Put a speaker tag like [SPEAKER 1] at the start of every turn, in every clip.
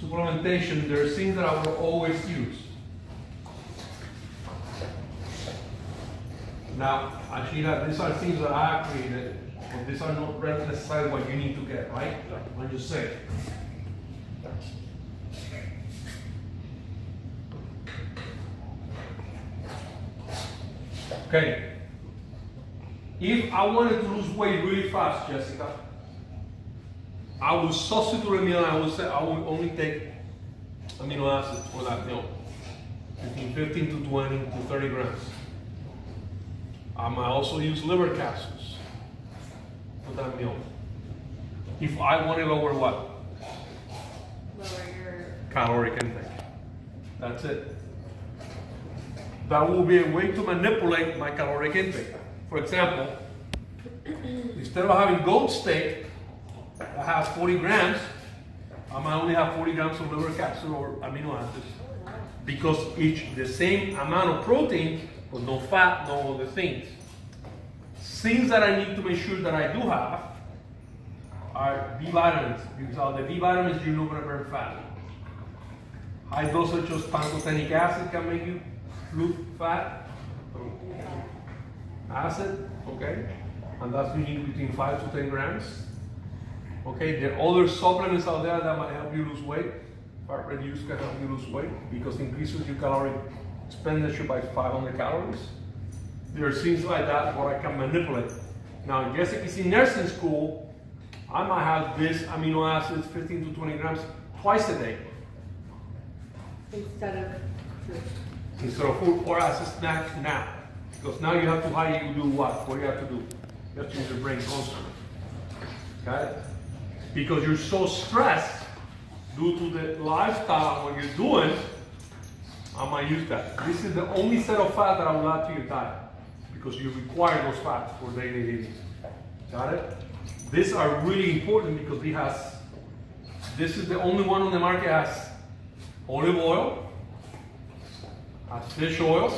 [SPEAKER 1] supplementation, there are things that I will always use. Now, Ashira, these are things that I created, but these are not necessarily what you need to get, right? I'm just saying. Okay. If I wanted to lose weight really fast, Jessica, I would substitute a meal and I would say I only take amino acids for that meal. Between 15 to 20 to 30 grams. Um, I might also use liver capsules for that meal. If I want to lower what?
[SPEAKER 2] Lower your.
[SPEAKER 1] Caloric intake. That's it. That will be a way to manipulate my caloric intake. For example, instead of having goat steak, I have 40 grams, um, I might only have 40 grams of liver capsule or amino acids. Because each the same amount of protein, but no fat, no other things. Things that I need to make sure that I do have are B vitamins. Because all the B vitamins, you're not going to burn fat. High dosage of pantothenic acid can make you lose fat. Acid, okay? And that's need between 5 to 10 grams. Okay, there are other supplements out there that might help you lose weight. Fat reduce can help you lose weight because increases your calorie expenditure by 500 calories. There are things like that where I can manipulate. Now, Jessica is in nursing school. I might have this amino acids, 15 to 20 grams, twice a day
[SPEAKER 2] Instead of food.
[SPEAKER 1] instead of food or as a snack now. Because now you have to how you do what? What do you have to do? You have to use your brain constantly. Got it? Because you're so stressed due to the lifestyle what you're doing, I'm gonna use that. This is the only set of fat that I will add to your diet because you require those fats for daily living. Got it? These are really important because it has, this is the only one on the market has olive oil, has fish oils,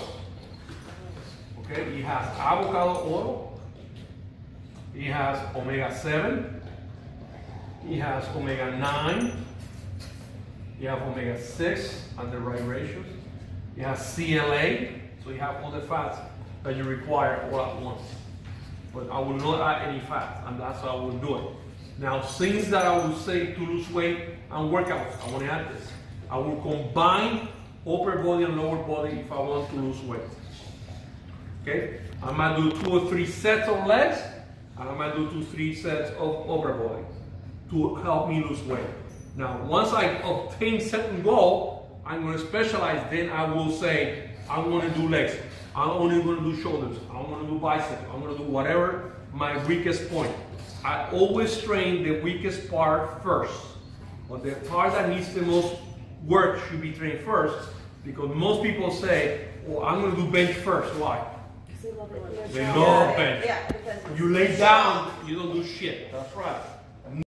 [SPEAKER 1] okay, it has avocado oil, it has omega-7, it has omega-9, you have omega-6 and the right ratios, you have CLA, so you have all the fats that you require all at once. But I will not add any fat, and that's how I will do it. Now, things that I will say to lose weight and workouts, I want to add this. I will combine upper body and lower body if I want to lose weight. Okay? I might do two or three sets of legs, and I might do two, or three sets of upper body to help me lose weight. Now, once I obtain certain goal, I'm going to specialize. Then I will say, I'm going to do legs. I'm only going to do shoulders. I'm going to do biceps. I'm going to do whatever my weakest point. I always train the weakest part first. But the part that needs the most work should be trained first because most people say, oh, I'm going to do bench first. Why?
[SPEAKER 2] They love it.
[SPEAKER 1] They love bench.
[SPEAKER 3] Yeah, because
[SPEAKER 1] You lay down, you don't do shit. That's right.